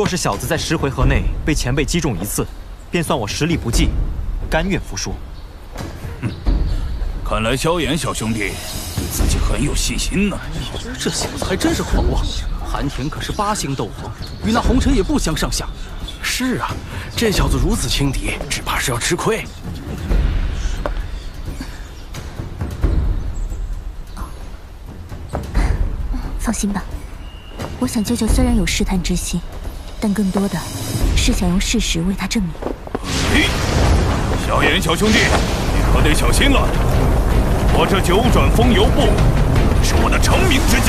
若是小子在十回合内被前辈击中一次，便算我实力不济，甘愿服输。看来萧炎小兄弟对自己很有信心呢。这小子还真是狂妄。韩田可是八星斗皇，与那红尘也不相上下。是啊，这小子如此轻敌，只怕是要吃亏。放心吧，我想舅舅虽然有试探之心，但更多的是想用事实为他证明。小眼小兄弟，你可得小心了。我这九转风游步是我的成名之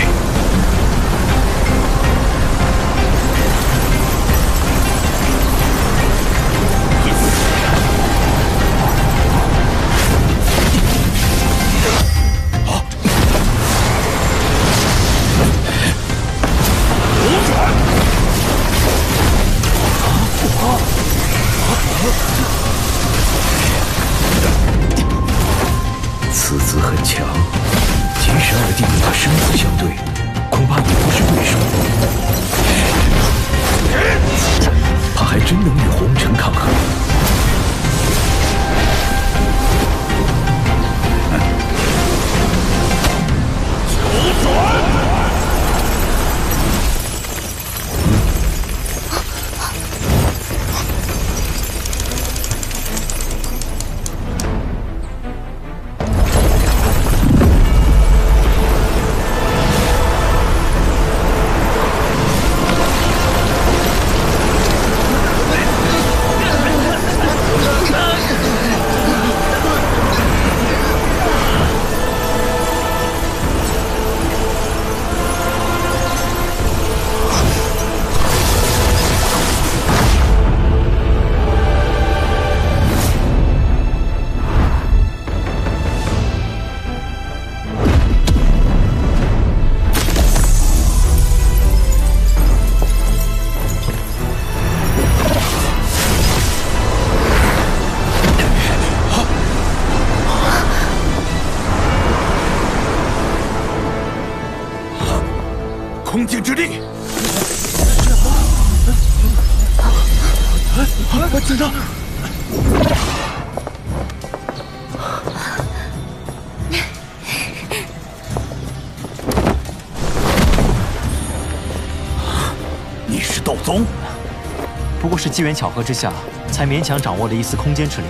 计。机缘巧合之下，才勉强掌握了一丝空间之力。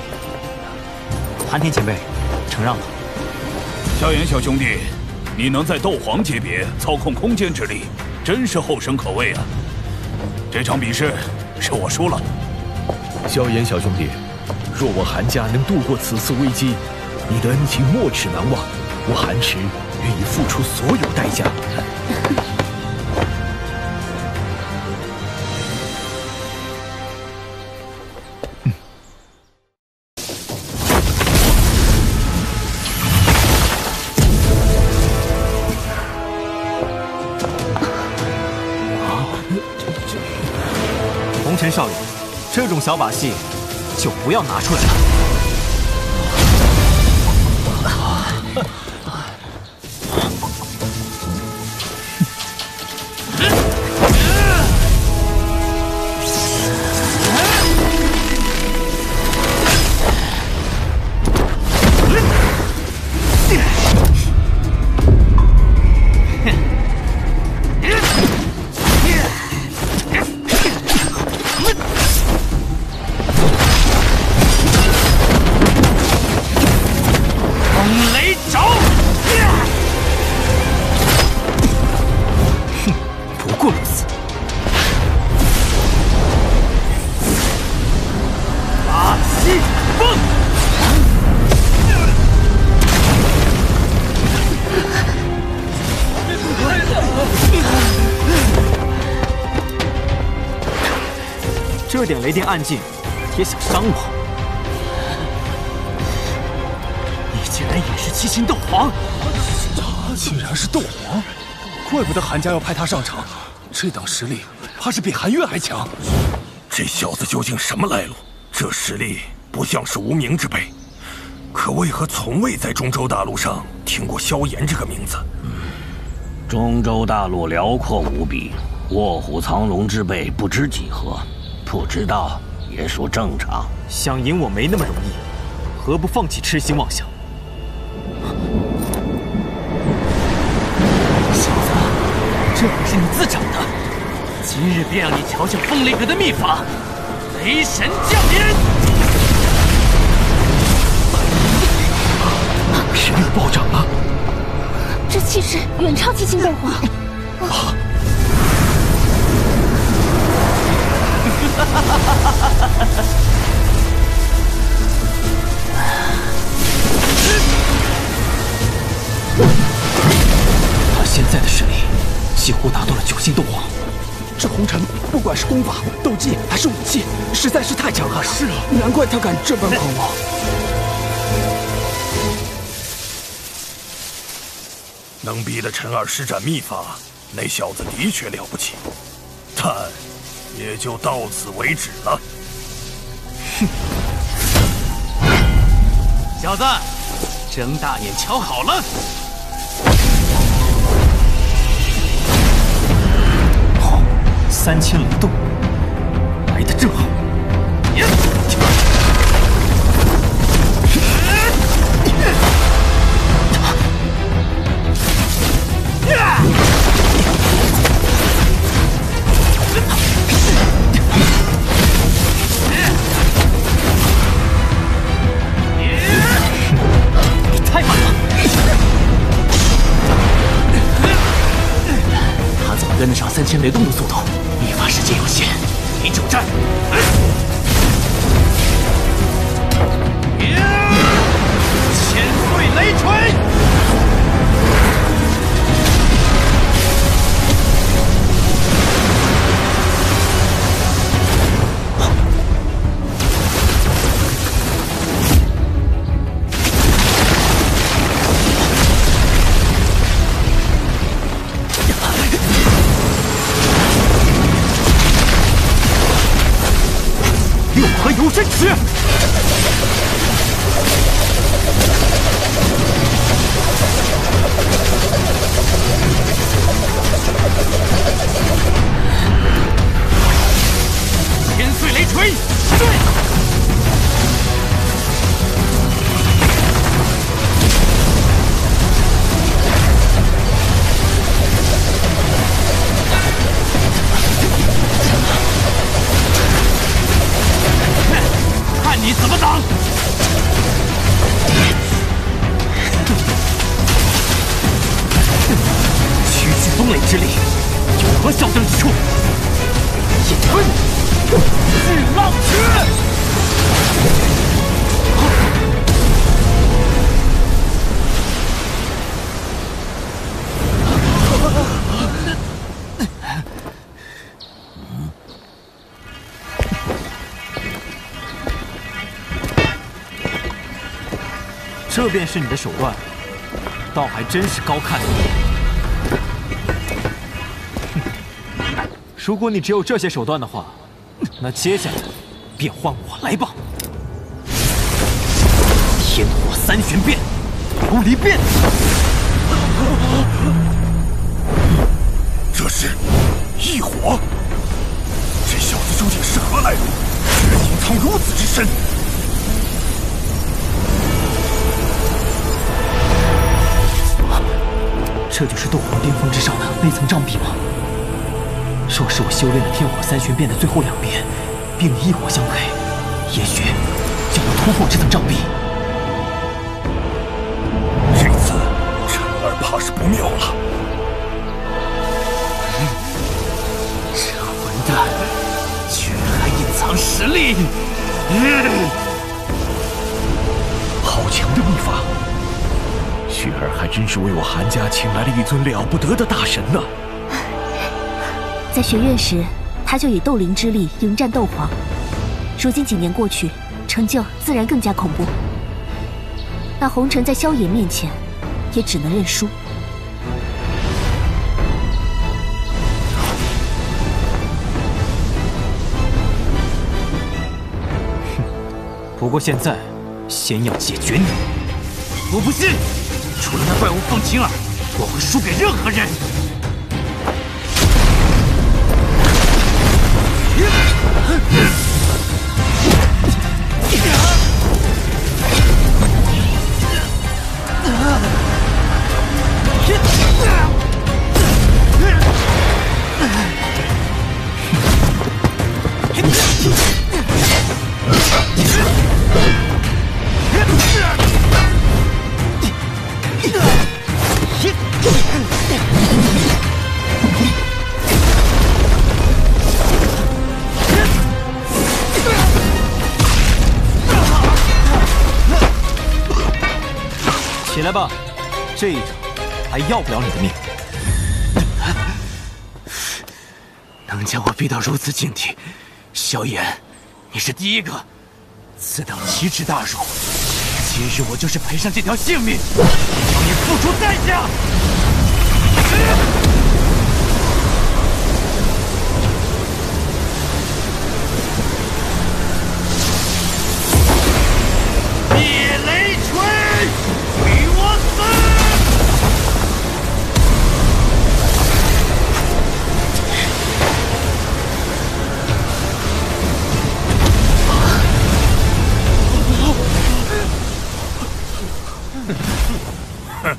寒天前辈，承让了。萧炎小兄弟，你能在斗皇级别操控空间之力，真是后生可畏啊！这场比试是我输了。萧炎小兄弟，若我韩家能度过此次危机，你的恩情没齿难忘。我韩池愿意付出所有代价。这种小把戏就不要拿出来了。雷电暗劲，也想伤我？你竟然也是七星斗皇！他竟然是斗皇，怪不得韩家要派他上场。这等实力，怕是比韩月还强。这小子究竟什么来路？这实力不像是无名之辈，可为何从未在中州大陆上听过萧炎这个名字？中州大陆辽阔无比，卧虎藏龙之辈不知几何，不知道也属正常。想赢我没那么容易，何不放弃痴心妄想？小子，这可是你自找的！今日便让你瞧瞧风雷阁的秘法——雷神降临！实力暴涨了，这气势远超七星斗皇。他现在的实力几乎达到了九星斗皇。这红尘不管是功法、斗技还是武器，实在是太强悍了。是啊，难怪他敢这般狂妄。能逼得陈二施展秘法，那小子的确了不起，但也就到此为止了。哼！小子，睁大眼瞧好了！好，三千雷动，来的正好。雷动的你怎么挡！区区风雷之力，有何嚣张之处？引吞巨浪诀！这便是你的手段，倒还真是高看了一眼。哼，如果你只有这些手段的话，那接下来便换我来吧。天火三玄变，琉璃变。这是异火，这小子究竟是何来路？居然隐藏如此之深！这就是斗皇巅峰之上的那层障壁吗？若是我修炼了天火三玄变的最后两变，并以异火相配，也许就能突破这层障壁。这次陈儿怕是不妙了。这混蛋居然还隐藏实力！嗯好强的秘法！雪儿还真是为我韩家请来了一尊了不得的大神呢。在学院时，他就以斗灵之力迎战斗皇。如今几年过去，成就自然更加恐怖。那红尘在萧野面前，也只能认输。不过现在，先要解决你。我不信，除了那怪物凤青儿，我会输给任何人。这一掌还要不了你的命。能将我逼到如此境地，萧炎，你是第一个。此等奇耻大辱，今日我就是赔上这条性命，也要你付出代价。哼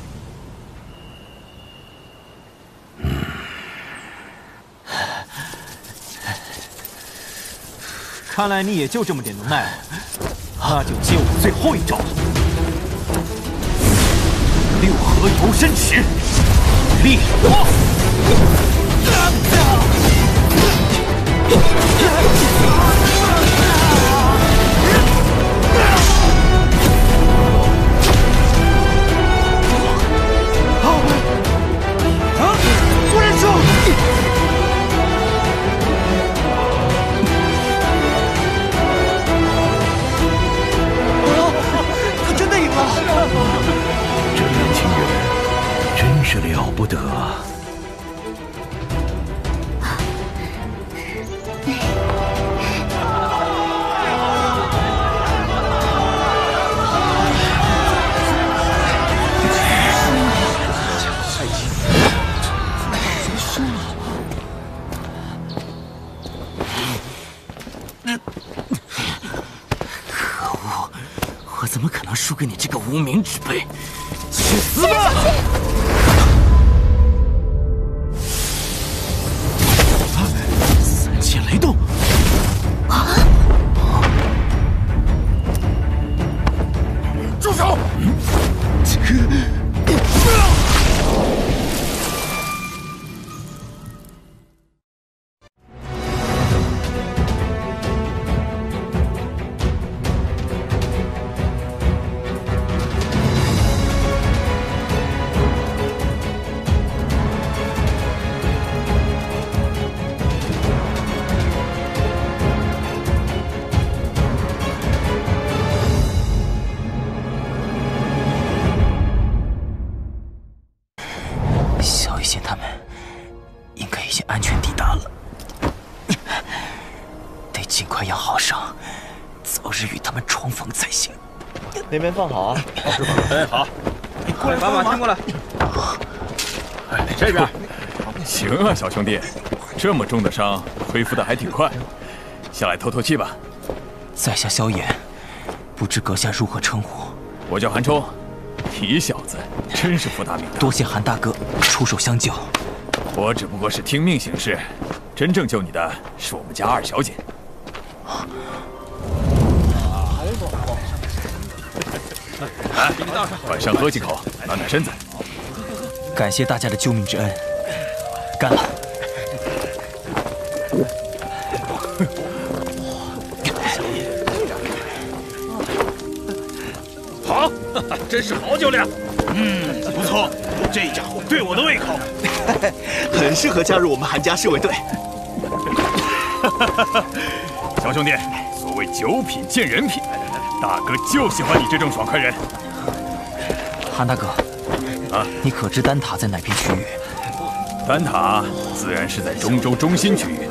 看来你也就这么点能耐了，那就接我最后一招了。六合游身尺，立！是了不得啊！可恶！我怎么可能输给你这个无名之辈？去死吧！嗯，这个。得尽快养好生，早日与他们重逢才行。那边放好。哎，好，你过来，把马牵过来。哎，这边。行啊，小兄弟，这么重的伤恢复的还挺快，下来透透气吧。在下萧炎，不知阁下如何称呼？我叫韩冲。你小子真是福大命大，多谢韩大哥出手相救。我只不过是听命行事，真正救你的是我们家二小姐。来，给你倒上，晚上喝几口，暖暖身子。感谢大家的救命之恩，干了！好，真是好酒量。嗯，不错，这家伙对我的胃口，很适合加入我们韩家侍卫队。小兄弟，所谓酒品见人品，大哥就喜欢你这种爽快人。韩大哥，啊，你可知丹塔在哪片区域？丹塔自然是在中州中心区域，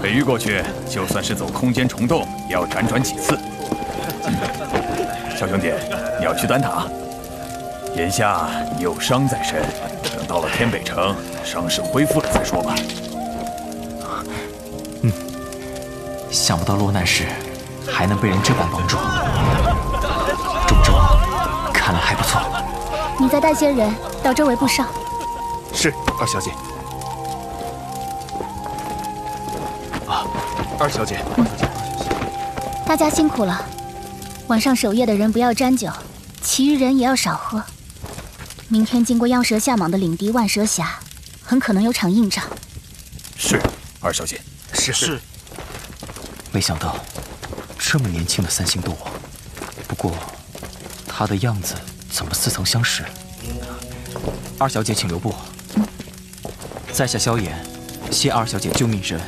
北域过去，就算是走空间虫洞，也要辗转几次。小兄弟，你要去丹塔？眼下你有伤在身，等到了天北城，伤势恢复了再说吧。嗯，想不到落难时还能被人这般帮助。看来还不错。你再带些人到周围布哨。是，二小姐。啊，二小姐，二小姐，大家辛苦了。晚上守夜的人不要沾酒，其余人也要少喝。明天经过妖蛇下蟒的领地万蛇峡，很可能有场硬仗。是，二小姐。是是。没想到，这么年轻的三星斗王，不过他的样子怎么似曾相识？二小姐，请留步。在下萧炎，谢二小姐救命之恩。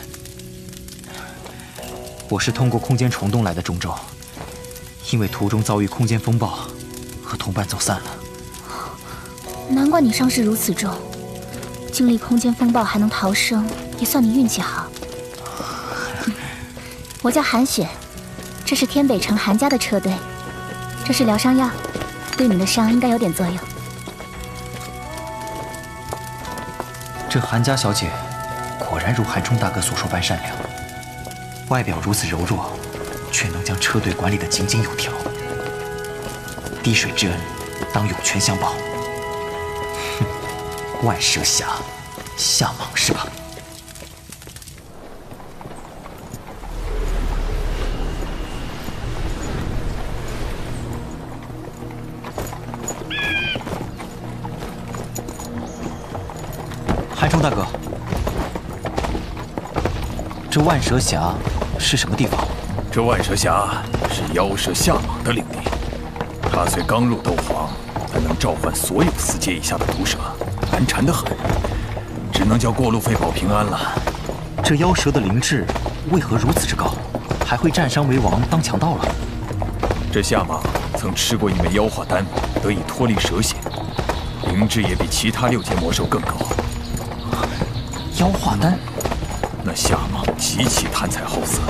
我是通过空间虫洞来的中州，因为途中遭遇空间风暴，和同伴走散了。难怪你伤势如此重，经历空间风暴还能逃生，也算你运气好。我叫韩雪，这是天北城韩家的车队，这是疗伤药，对你的伤应该有点作用。这韩家小姐，果然如韩冲大哥所说般善良，外表如此柔弱，却能将车队管理得井井有条。滴水之恩，当涌泉相报。哼，万蛇侠，夏蟒是吧？这万蛇峡是什么地方？这万蛇峡是妖蛇夏蟒的领地，它虽刚入斗皇，但能召唤所有四阶以下的毒蛇，难缠得很，只能叫过路费保平安了。这妖蛇的灵智为何如此之高，还会占山为王当强盗了？这夏蟒曾吃过一枚妖化丹，得以脱离蛇血，灵智也比其他六阶魔兽更高。妖化丹，那夏莽极其贪财好色，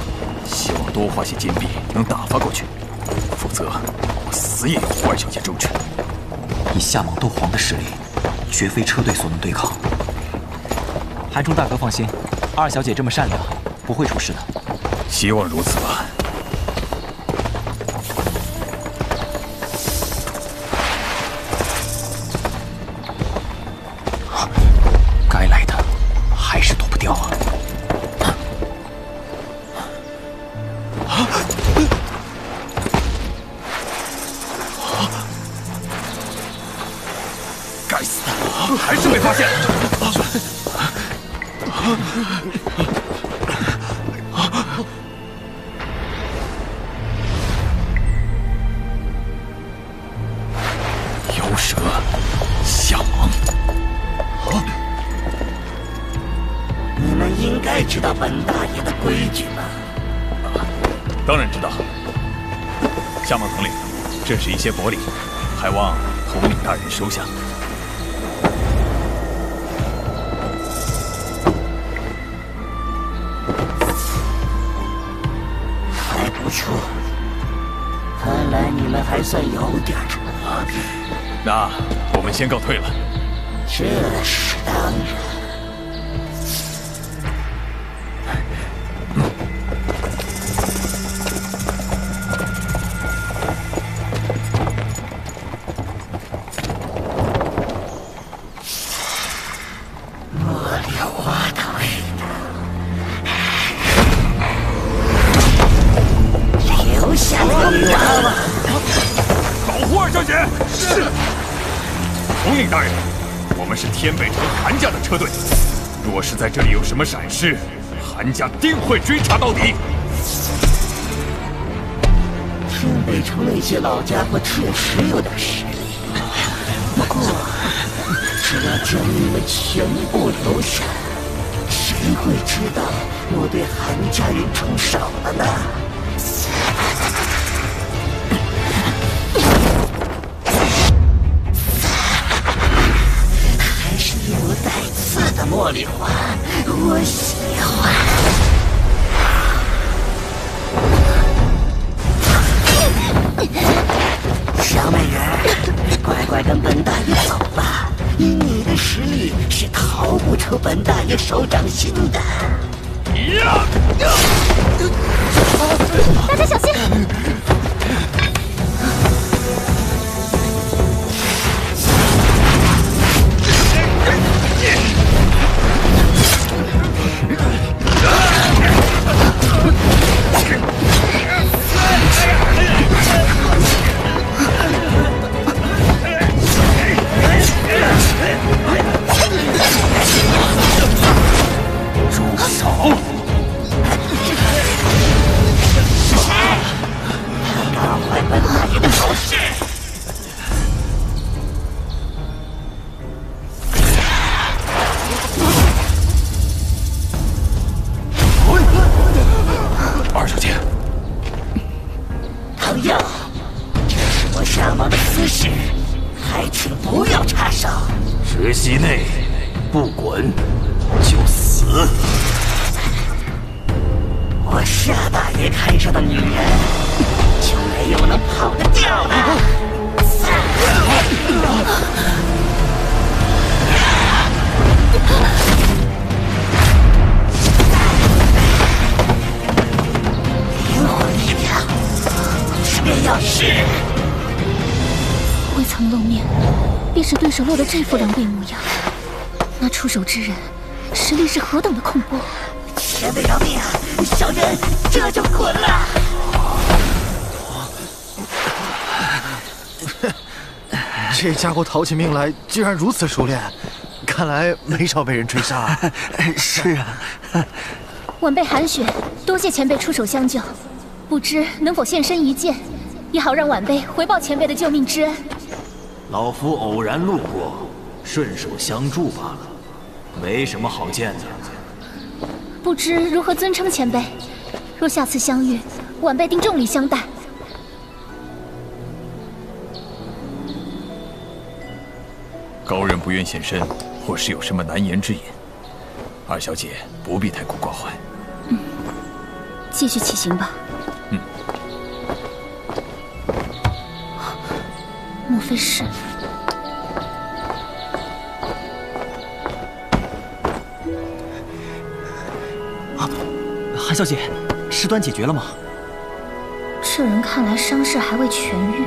希望多花些金币能打发过去，否则我死也要和二小姐周全。以夏莽斗皇的实力，绝非车队所能对抗。韩冲大哥放心，二小姐这么善良，不会出事的。希望如此吧。还是没发现。妖蛇，夏蟒。你们应该知道本大爷的规矩吧？当然知道。夏蟒统领，这是一些薄礼，还望统领大人收下。还不错，看来你们还算有点成绩。那我们先告退了。这是当然。是，韩家定会追查到底。天北城那些老家伙确实有点实力，不过只要将你们全部留下，谁会知道我对韩家人出手了呢？茉莉花，我喜欢。小美人，乖乖跟本大爷走吧。以你的实力是逃不出本大爷手掌心的。大家小心！住便是对手落得这副狼狈模样，那出手之人实力是何等的恐怖！前辈饶命啊！小人这就滚了。这家伙逃起命来，竟然如此熟练，看来没少被人追杀。是啊，晚辈韩雪，多谢前辈出手相救，不知能否现身一见，也好让晚辈回报前辈的救命之恩。老夫偶然路过，顺手相助罢了，没什么好见的。不知如何尊称前辈？若下次相遇，晚辈定重礼相待。高人不愿现身，或是有什么难言之隐。二小姐不必太过挂怀。嗯继续骑行吧。莫非是？啊，韩小姐，事端解决了吗？这人看来伤势还未痊愈，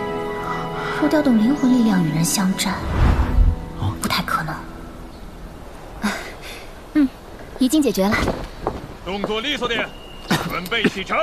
若调动灵魂力量与人相战，不太可能。嗯，已经解决了。动作利索点，准备启程。